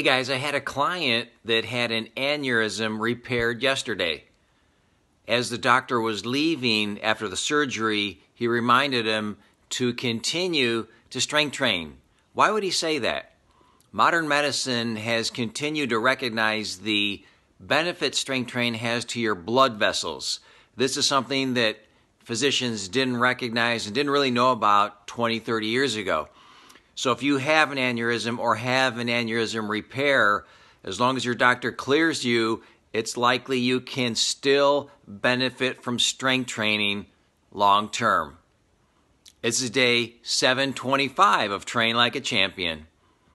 Hey guys, I had a client that had an aneurysm repaired yesterday. As the doctor was leaving after the surgery, he reminded him to continue to strength train. Why would he say that? Modern medicine has continued to recognize the benefit strength train has to your blood vessels. This is something that physicians didn't recognize and didn't really know about 20, 30 years ago. So if you have an aneurysm or have an aneurysm repair, as long as your doctor clears you, it's likely you can still benefit from strength training long term. This is day 725 of Train Like a Champion.